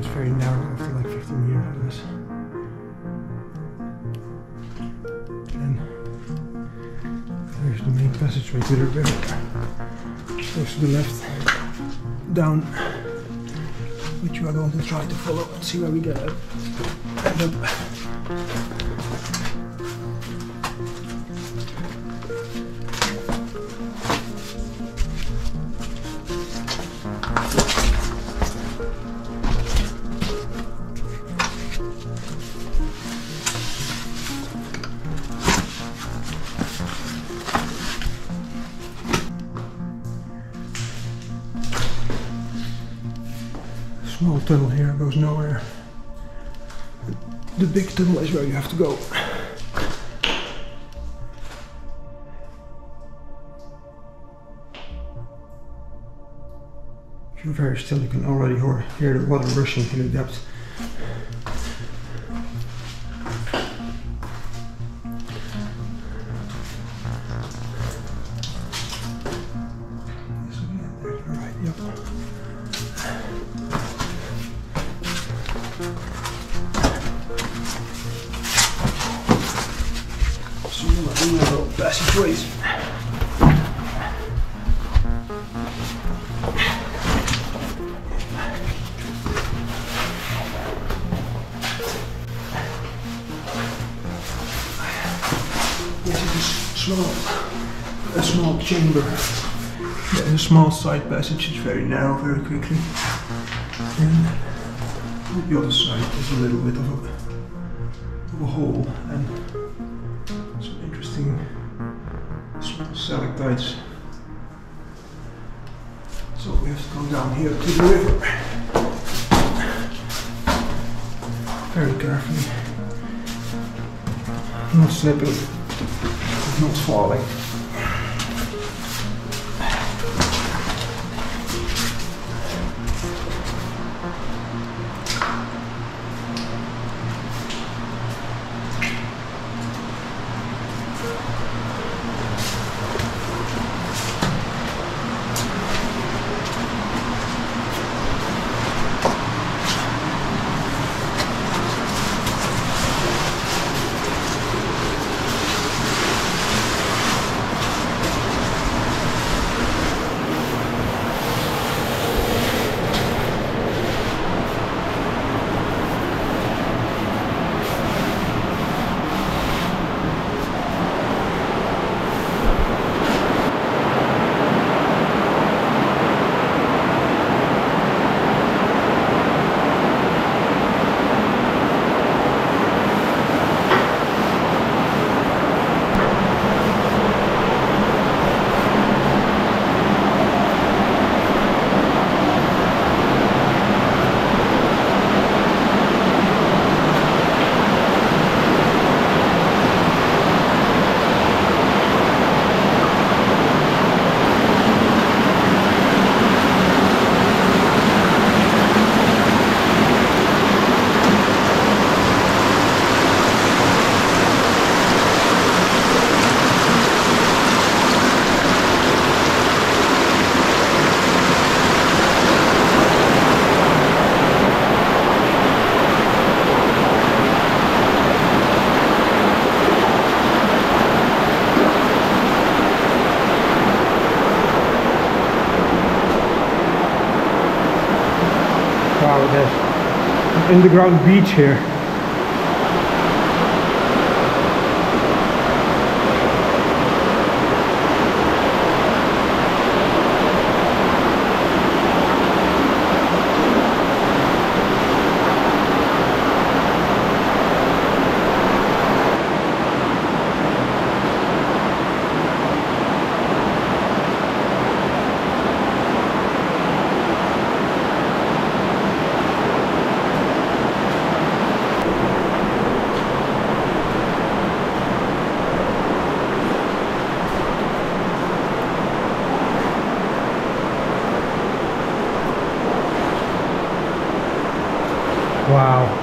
gets very narrow after like 15 years of this. And there's the main passageway to the river. Goes to the left, down, which we are going to try to follow and see where we get. Small tunnel here goes nowhere. The big tunnel is where you have to go. If you're very still, you can already hear- the water rushing in the depths. Is a s- small, a small chamber. There's a small side passage. It's very narrow, very quickly. And the other side, is a little bit of a, of a hole and some interesting stalactites. So we have to go down here to the river. Very carefully. Not slipping, not falling. There's an underground beach here. Wow.